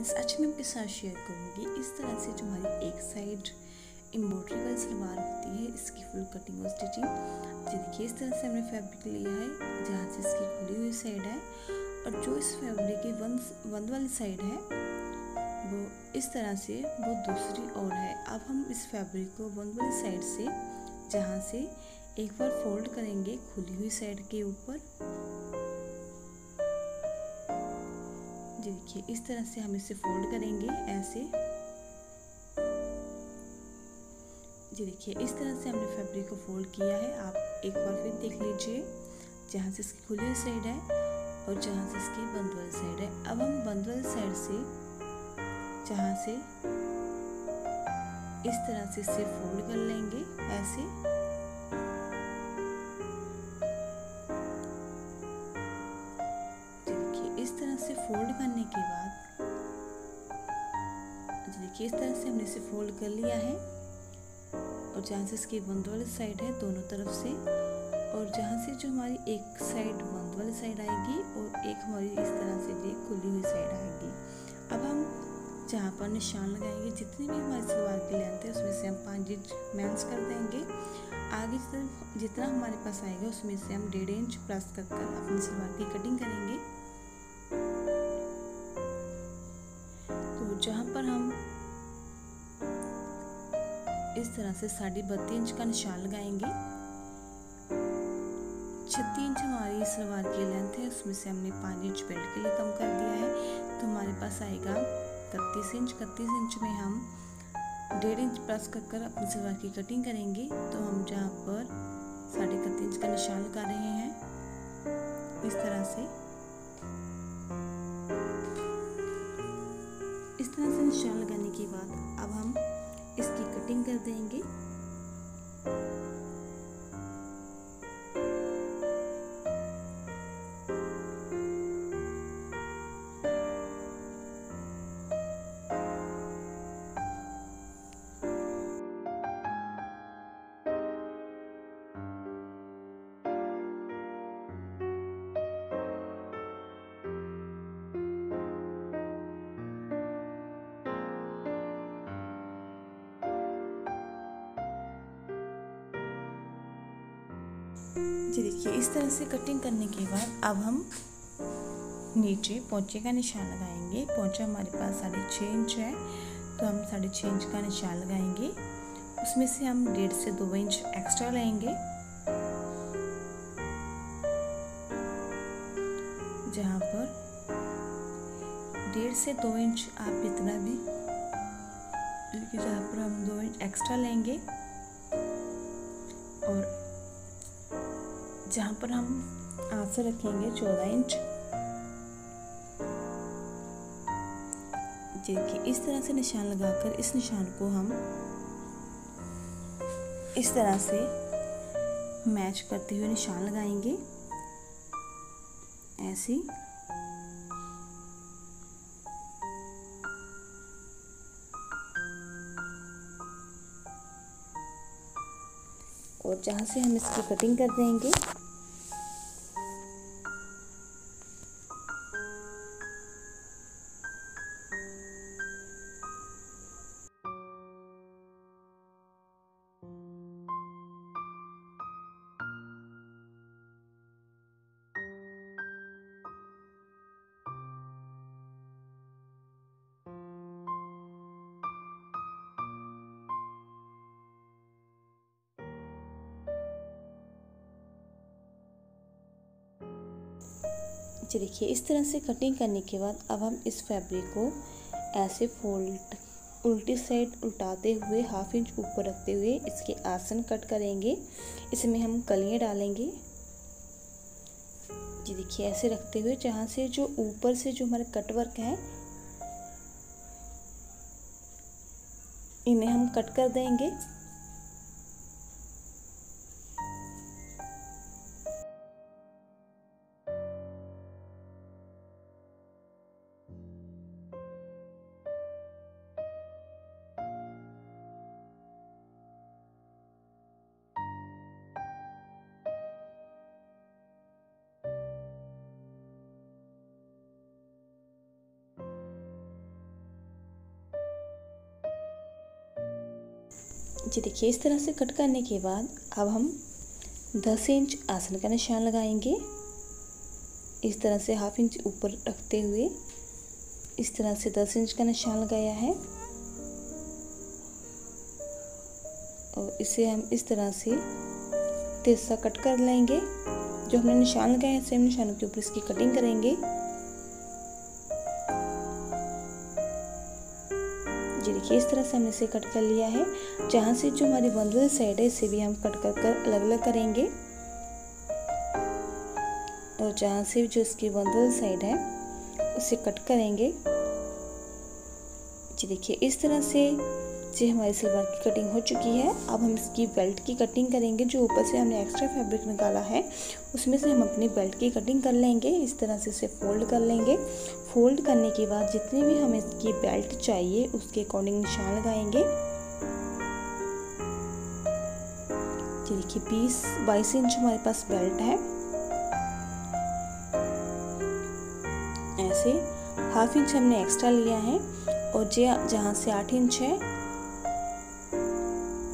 Friends, आज मैं आपके साथ शेयर करूँगी इस तरह से जो हमारी एक साइड एम्ब्रॉयडरी वाली सलवार होती है, इसकी फुल कटिंग और स्टिचिंग जो देखिए, इस तरह से हमने फैब्रिक लिया है, जहाँ से इसकी खुली हुई साइड है और जो इस फैब्रिक की बंद बंद वाली साइड है, वो इस तरह से, वो दूसरी और है। अब हम इस फैब्रिक को बंद वाली साइड से, जहाँ से एक बार फोल्ड करेंगे खुली हुई साइड के ऊपर। देखिए, इस तरह से हम इसे फोल्ड करेंगे, ऐसे। जी देखिए, इस तरह से हमने फैब्रिक को फोल्ड किया है। आप एक बार फिर देख लीजिए, जहाँ से इसकी खुली साइड है और जहाँ से इसकी बंद वाली साइड है। अब हम बंद वाली साइड से, जहाँ से इस तरह से इसे फोल्ड कर लेंगे, ऐसे। कर लिया है। और जहाँ से इसकी बंद वाली साइड है, दोनों तरफ़ से। और जहाँ से जो हमारी एक साइड बंद वाली साइड आएगी, और एक हमारी इस तरह से ये खुली हुई साइड आएगी। अब हम जहाँ पर निशान लगाएँगे, जितनी भी हमारी सलवार की लेंथ है, उसमें से हम पाँच इंच मैंस कर देंगे। आगे जितना हमारे पास आएगा, उसमें से हम डेढ़ इंच प्लस कर कर अपनी सलवार की कटिंग करेंगे। तो जहाँ पर हम इस तरह से साढ़े बत्तीस इंच का निशान लगाएँगे। छत्तीस इंच हमारी सलवार की लेंथ है, उसमें से हमने पाँच इंच बेल्ट के लिए कम कर दिया है। तो हमारे पास आएगा इकतीस इंच। इकतीस इंच में हम डेढ़ इंच प्लस कर कर अपनी सलवार की कटिंग करेंगे। तो हम जहाँ पर साढ़े इकतीस इंच का निशान लगा रहे हैं, इस तरह से। इस तरह से निशान लगाने के बाद अब हम इसकी कटिंग कर देंगे। जी देखिए, इस तरह से कटिंग करने के बाद अब हम नीचे पोंचे का निशान लगाएँगे। पोंचा हमारे पास साढ़े छः इंच है तो हम साढ़े छः इंच का निशान लगाएँगे। उसमें से हम डेढ़ से दो इंच एक्स्ट्रा लेंगे, जहाँ पर डेढ़ से दो इंच आप इतना भी, जहाँ पर हम दो इंच एक्स्ट्रा लेंगे। और जहाँ पर हम आंसर रखेंगे चौदह इंच। देखिए, इस तरह से निशान लगाकर इस निशान को हम इस तरह से मैच करते हुए निशान लगाएँगे। ऐसे और जहाँ से हम इसकी कटिंग कर देंगे जी देखिए, इस तरह से कटिंग करने के बाद अब हम इस फैब्रिक को ऐसे फोल्ड उल्टी साइड उल्टाते हुए हाफ़ इंच ऊपर रखते हुए इसके आसन कट करेंगे। इसमें हम कलियाँ डालेंगे। जी देखिए, ऐसे रखते हुए जहाँ से जो ऊपर से जो हमारे कट वर्क है, इन्हें हम कट कर देंगे। जी देखिए, इस तरह से कट करने के बाद अब हम 10 इंच आसन का निशान लगाएँगे। इस तरह से हाफ़ इंच ऊपर रखते हुए इस तरह से 10 इंच का निशान लगाया है। और इसे हम इस तरह से तेजा कट कर लेंगे। जो हमने निशान लगाया हैं सेम निशानों के ऊपर इसकी कटिंग करेंगे। देखिए, इस तरह से हमने इसे कट कर लिया है। जहाँ से जो हमारी बंद वाली साइड है, इसे भी हम कट कर कर अलग अलग करेंगे। और जहाँ से जो इसकी बंद वाली साइड है, उसे कट करेंगे। जी देखिए, इस तरह से जी, हमारी सलवार की कटिंग हो चुकी है। अब हम इसकी बेल्ट की कटिंग करेंगे, जो ऊपर से हमने एक्स्ट्रा फैब्रिक निकाला है। उसमें से हम अपनी बेल्ट की कटिंग कर लेंगे। इस तरह से इसे फोल्ड कर लेंगे। फोल्ड करने के बाद जितनी भी हमें इसकी बेल्ट चाहिए, उसके अकॉर्डिंग निशान लगाएँगे। देखिए, बीस, बाईस इंच हमारे पास बेल्ट है। ऐसे हाफ़ इंच हमने एक्स्ट्रा लिया है। और जे, जहाँ से आठ इंच है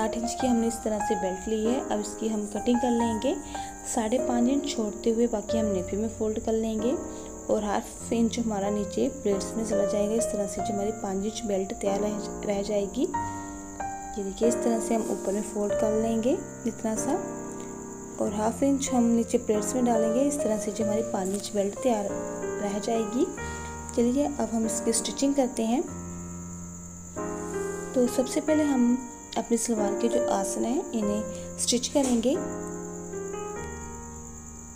आठ इंच की हमने इस तरह से बेल्ट ली है। अब इसकी हम कटिंग कर लेंगे। साढ़े पाँच इंच छोड़ते हुए बाकी हम नेफी में फोल्ड कर लेंगे और हाफ़ इंच हमारा नीचे प्लेट्स में चला जाएगा। इस तरह से जो हमारी पाँच इंच बेल्ट तैयार रह जाएगी। ये देखिए, इस तरह से हम ऊपर में फोल्ड कर लेंगे इतना सा। और हाफ़ इंच हम नीचे प्लेट्स में डालेंगे। इस तरह से जो हमारी पाँच इंच बेल्ट तैयार रह जाएगी। चलिए, अब हम इसकी स्टिचिंग करते हैं। तो सबसे पहले हम अपनी सलवार के जो आसन है, इन्हें स्टिच करेंगे।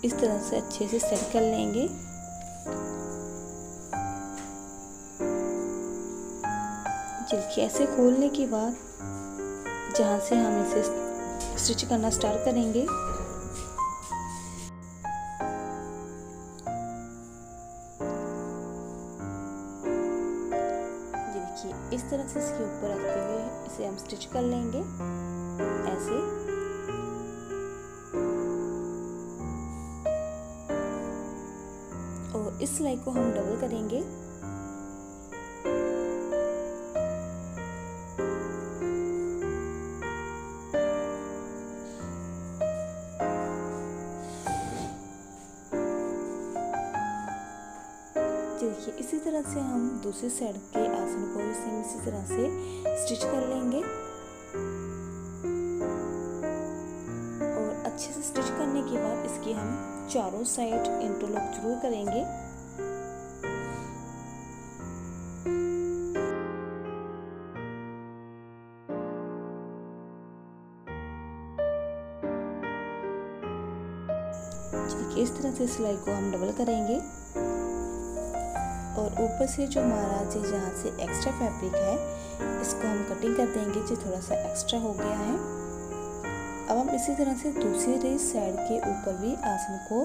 इस तरह से अच्छे से सेट कर लेंगे। जिल्की ऐसे खोलने के बाद, जहाँ से हम इसे स्टिच करना स्टार्ट करेंगे देखिए इस तरह से इसके ऊपर रखते हुए इसे हम स्टिच कर लेंगे। ऐसे। और इस सिलाई को हम डबल करेंगे। देखिए, इसी तरह से हम दूसरी साइड के आसन को भी सेम इसी तरह से स्टिच कर लेंगे। और अच्छे से स्टिच करने के बाद इसकी हम चारों साइड इंटरलॉक ज़रूर करेंगे। इस तरह से सिलाई को हम डबल करेंगे। और ऊपर से जो हमारा जी जहाँ से एक्स्ट्रा फैब्रिक है, इसको हम कटिंग कर देंगे जो थोड़ा सा एक्स्ट्रा हो गया है। अब हम इसी तरह से दूसरी साइड के ऊपर भी आसन को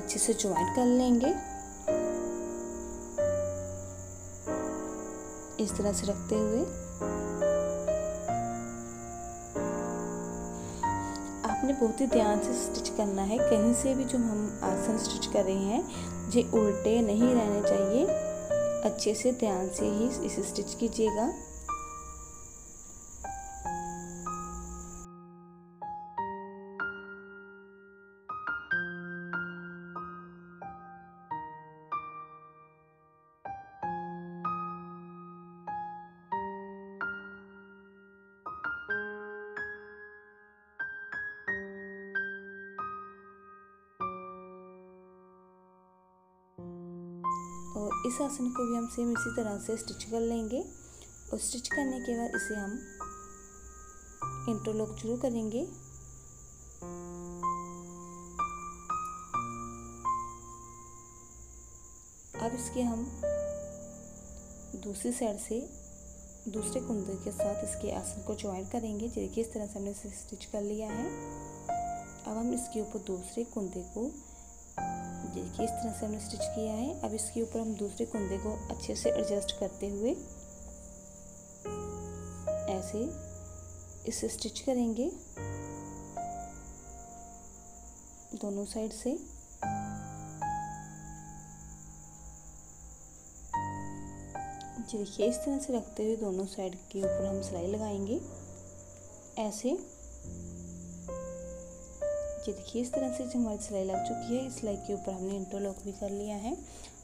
अच्छे से ज्वाइंट कर लेंगे। इस तरह से रखते हुए। बहुत ही ध्यान से स्टिच करना है। कहीं से भी जो हम आसन स्टिच कर रहे हैं ये उल्टे नहीं रहने चाहिए। अच्छे से ध्यान से ही इसे स्टिच कीजिएगा। और इस आसन को भी हम सेम इसी तरह से स्टिच कर लेंगे। और स्टिच करने के बाद इसे हम इंटरलॉक शुरू करेंगे। अब इसके हम दूसरी साइड से दूसरे कुंदे के साथ इसके आसन को ज्वाइन करेंगे। देखिए इस तरह से हमने इसे स्टिच कर लिया है। अब हम इसके ऊपर दूसरे कुंदे को देखिए, इस तरह से हमने स्टिच किया है। अब इसके ऊपर हम दूसरे कुंदे को अच्छे से एडजस्ट करते हुए ऐसे इसे स्टिच करेंगे। दोनों साइड से। देखिए, इस तरह से रखते हुए दोनों साइड के ऊपर हम सिलाई लगाएँगे। ऐसे। ये देखिए, इस तरह से जो हमारी सिलाई लग चुकी है, इस सिलाई के ऊपर हमने इंटरलॉक भी कर लिया है।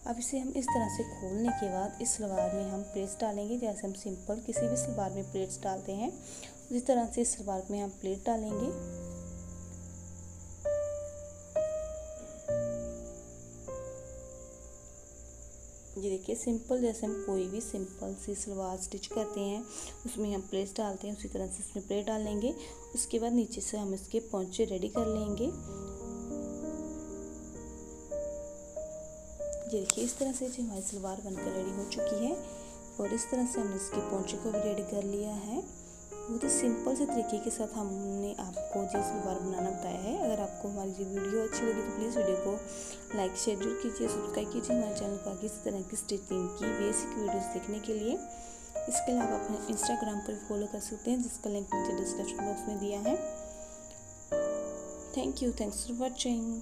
अब इसे हम इस तरह से खोलने के बाद इस सलवार में हम प्लेट्स डालेंगे। जैसे हम सिंपल किसी भी सलवार में प्लेट्स डालते हैं, उसी तरह से इस सलवार में हम प्लेट डालेंगे। ये देखिए सिंपल जैसे हम कोई भी सिंपल सी सलवार स्टिच करते हैं, उसमें हम प्लेस डालते हैं, उसी तरह से इसमें प्लेट डाल लेंगे उसके बाद नीचे से हम इसके पौचे रेडी कर लेंगे। ये देखिए, इस तरह से हमारी सलवार बनकर रेडी हो चुकी है और इस तरह से हमने इसके पौचे को भी रेडी कर लिया है। बहुत ही सिंपल से तरीके के साथ हमने आपको जी सलवार बनाना बताया है। अगर आपको हमारी ये वीडियो अच्छी लगी तो प्लीज़ वीडियो को लाइक शेयर ज़रूर कीजिए सब्सक्राइब कीजिए हमारे चैनल पर किस तरह की स्टिचिंग की बेसिक वीडियोस देखने के लिए। इसके अलावा आप अपने इंस्टाग्राम पर फॉलो कर सकते हैं, जिसका लिंक मुझे डिस्क्रिप्शन बॉक्स में दिया है। Thank you thanks for watching